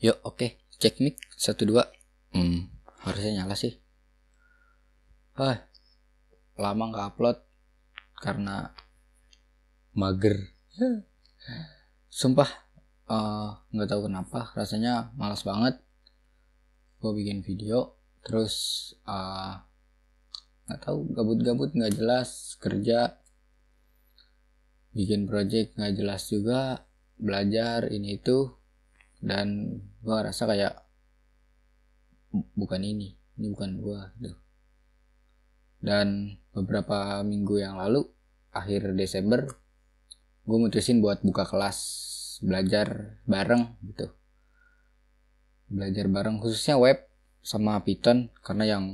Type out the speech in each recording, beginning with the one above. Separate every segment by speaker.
Speaker 1: Yuk, oke. Cek mic. Satu, dua. Hmm, harusnya nyala sih. Hah, lama nggak upload karena mager. Sumpah, eh, nggak tahu kenapa. Rasanya malas banget. Gue bikin video, terus eh, nggak tahu gabut-gabut nggak jelas kerja bikin project nggak jelas juga belajar ini itu dan gue rasa kayak bukan ini ini bukan gue gitu. dan beberapa minggu yang lalu akhir Desember gue mutusin buat buka kelas belajar bareng gitu. Belajar bareng khususnya web sama Python karena yang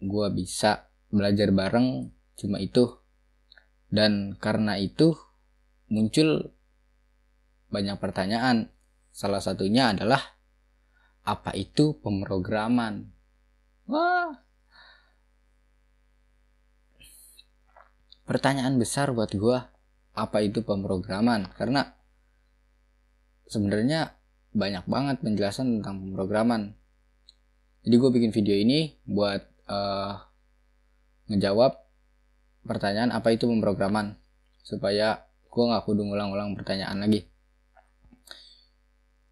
Speaker 1: gue bisa belajar bareng cuma itu. Dan karena itu muncul banyak pertanyaan salah satunya adalah apa itu pemrograman? Wah. Pertanyaan besar buat gue apa itu pemrograman? Karena sebenarnya banyak banget penjelasan tentang pemrograman. Jadi gue bikin video ini buat uh, ngejawab pertanyaan apa itu pemrograman? Supaya gue nggak kudu ngulang-ulang pertanyaan lagi.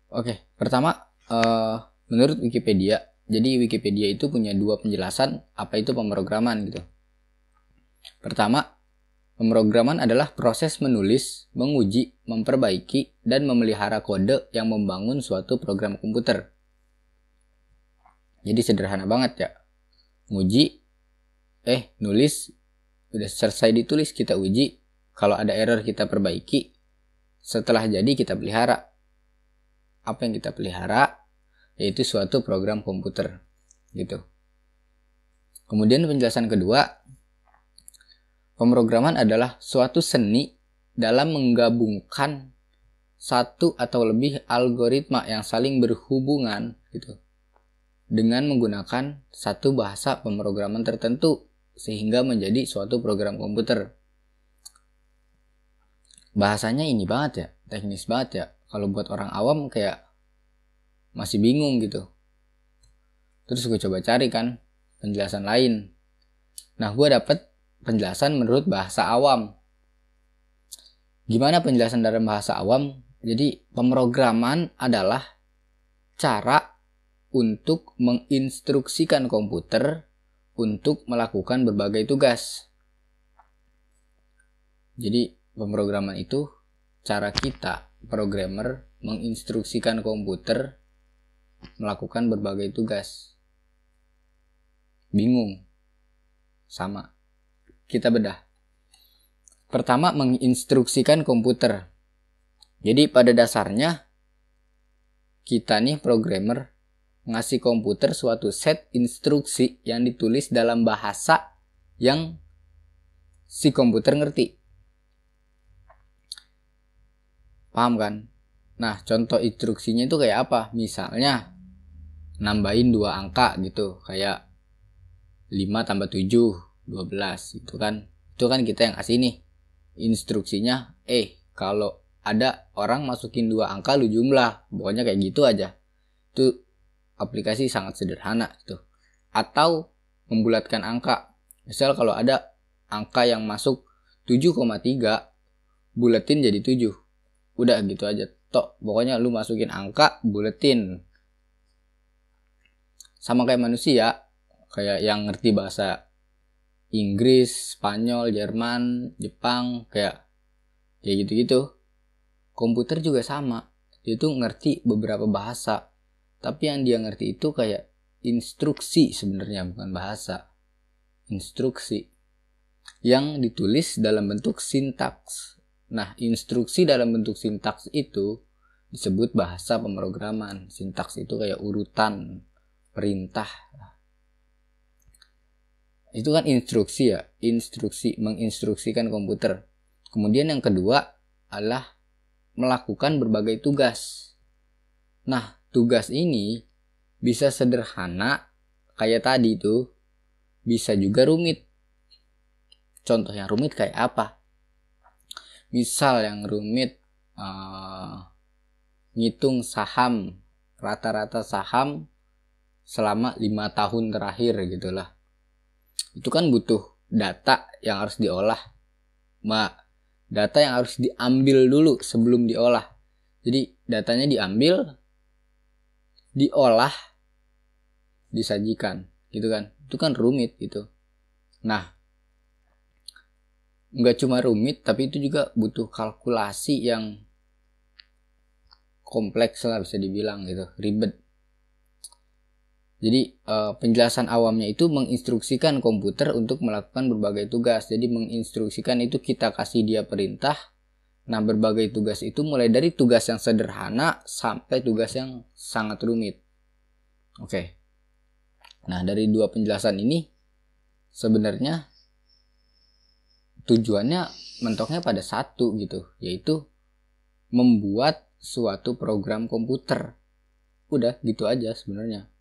Speaker 1: Oke, pertama uh, menurut Wikipedia, jadi Wikipedia itu punya dua penjelasan apa itu pemrograman gitu. Pertama, pemrograman adalah proses menulis, menguji, memperbaiki, dan memelihara kode yang membangun suatu program komputer. Jadi sederhana banget ya. Nguji, eh nulis udah selesai ditulis kita uji kalau ada error kita perbaiki setelah jadi kita pelihara apa yang kita pelihara yaitu suatu program komputer gitu kemudian penjelasan kedua pemrograman adalah suatu seni dalam menggabungkan satu atau lebih algoritma yang saling berhubungan gitu dengan menggunakan satu bahasa pemrograman tertentu sehingga menjadi suatu program komputer. Bahasanya ini banget ya, teknis banget ya. Kalau buat orang awam kayak masih bingung gitu. Terus gue coba cari kan penjelasan lain. Nah gue dapet penjelasan menurut bahasa awam. Gimana penjelasan dalam bahasa awam? Jadi pemrograman adalah cara untuk menginstruksikan komputer untuk melakukan berbagai tugas. Jadi pemrograman itu cara kita programmer menginstruksikan komputer melakukan berbagai tugas. Bingung? Sama. Kita bedah. Pertama menginstruksikan komputer. Jadi pada dasarnya kita nih programmer ngasih komputer suatu set instruksi yang ditulis dalam bahasa yang si komputer ngerti. Paham kan? Nah, contoh instruksinya itu kayak apa? Misalnya, nambahin dua angka gitu, kayak 5 tambah 7, 12 itu kan. Itu kan kita yang kasih nih. Instruksinya, eh, kalau ada orang masukin dua angka lu jumlah, pokoknya kayak gitu aja. Itu aplikasi sangat sederhana gitu. Atau membulatkan angka. Misal kalau ada angka yang masuk 7,3 buletin jadi 7. Udah gitu aja. Tok, pokoknya lu masukin angka, buletin. Sama kayak manusia, kayak yang ngerti bahasa Inggris, Spanyol, Jerman, Jepang, kayak kayak gitu-gitu. Komputer juga sama. Dia tuh ngerti beberapa bahasa tapi yang dia ngerti itu kayak instruksi sebenarnya bukan bahasa instruksi yang ditulis dalam bentuk sintaks nah instruksi dalam bentuk sintaks itu disebut bahasa pemrograman. Sintaks itu kayak urutan perintah. Itu kan instruksi ya instruksi menginstruksikan komputer. Kemudian yang kedua adalah melakukan berbagai tugas. Nah tugas ini bisa sederhana kayak tadi tuh bisa juga rumit. Contoh yang rumit kayak apa misal yang rumit uh, ngitung saham rata-rata saham selama lima tahun terakhir gitulah. Itu kan butuh data yang harus diolah ma. Data yang harus diambil dulu sebelum diolah. Jadi datanya diambil diolah disajikan gitu kan. Itu kan rumit gitu. Nah nggak cuma rumit tapi itu juga butuh kalkulasi yang kompleks lah bisa dibilang gitu ribet jadi uh, penjelasan awamnya itu menginstruksikan komputer untuk melakukan berbagai tugas. Jadi menginstruksikan itu kita kasih dia perintah. Nah, berbagai tugas itu mulai dari tugas yang sederhana sampai tugas yang sangat rumit. Oke. Nah, dari dua penjelasan ini sebenarnya tujuannya mentoknya pada satu gitu, yaitu membuat suatu program komputer. Udah gitu aja sebenarnya.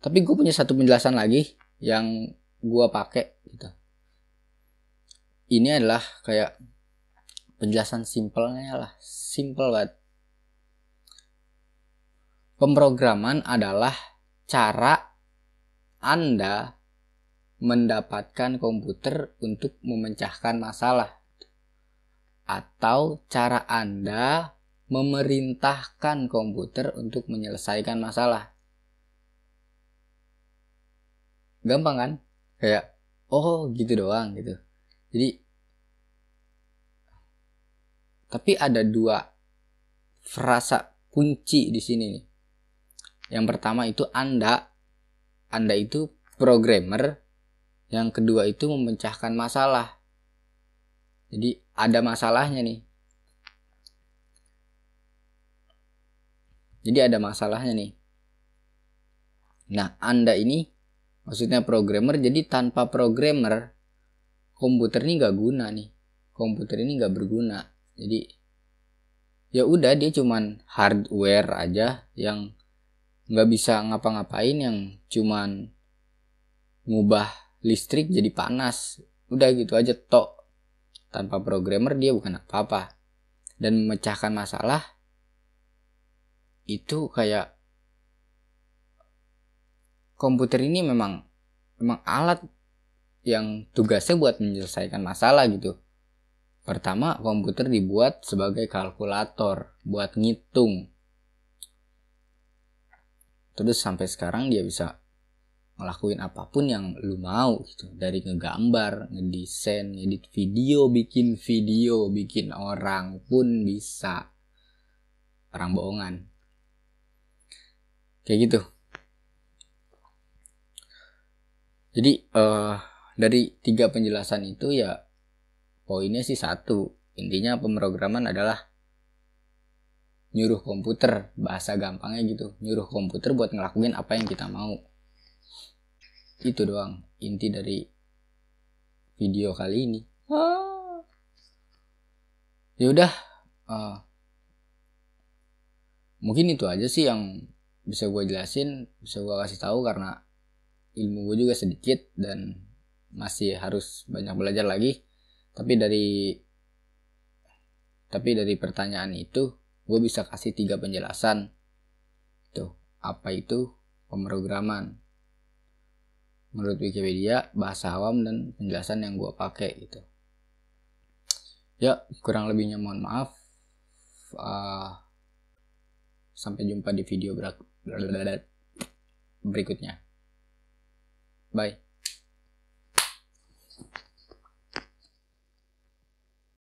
Speaker 1: Tapi gue punya satu penjelasan lagi yang gue pakai gitu. Ini adalah kayak penjelasan simpelnya lah simple banget. Pemrograman adalah cara anda mendapatkan komputer untuk memecahkan masalah. Atau cara anda memerintahkan komputer untuk menyelesaikan masalah. Gampang kan? Kayak oh gitu doang gitu. Jadi tapi ada dua frasa kunci di sini nih. Yang pertama itu anda. Anda itu programmer yang kedua itu memecahkan masalah. Jadi ada masalahnya nih. Jadi ada masalahnya nih. Nah anda ini maksudnya programmer jadi tanpa programmer komputer ini nggak guna nih. Komputer ini nggak berguna. Jadi ya udah dia cuman hardware aja yang nggak bisa ngapa-ngapain yang cuman ngubah listrik jadi panas udah gitu aja tok tanpa programmer dia bukan apa-apa dan memecahkan masalah itu kayak komputer ini memang memang alat yang tugasnya buat menyelesaikan masalah gitu. Pertama, komputer dibuat sebagai kalkulator buat ngitung. Terus sampai sekarang dia bisa ngelakuin apa pun yang lu mau gitu. Dari ngegambar, ngedesain, ngedit video, bikin video, bikin orang pun bisa. Orang bohongan. Kayak gitu. jadi uh, dari tiga penjelasan itu ya poinnya sih satu intinya pemrograman adalah nyuruh komputer bahasa gampangnya gitu nyuruh komputer buat ngelakuin apa yang kita mau itu doang inti dari video kali ini. Ah. ya udah uh, mungkin itu aja sih yang bisa gue jelasin bisa gue kasih tahu karena ilmu gue juga sedikit dan masih harus banyak belajar lagi. Tapi dari tapi dari pertanyaan itu gue bisa kasih tiga penjelasan. Tuh apa itu pemrograman menurut Wikipedia bahasa awam dan penjelasan yang gue pakai gitu. Ya kurang lebihnya mohon maaf. Uh, sampai jumpa di video berikutnya. Bye.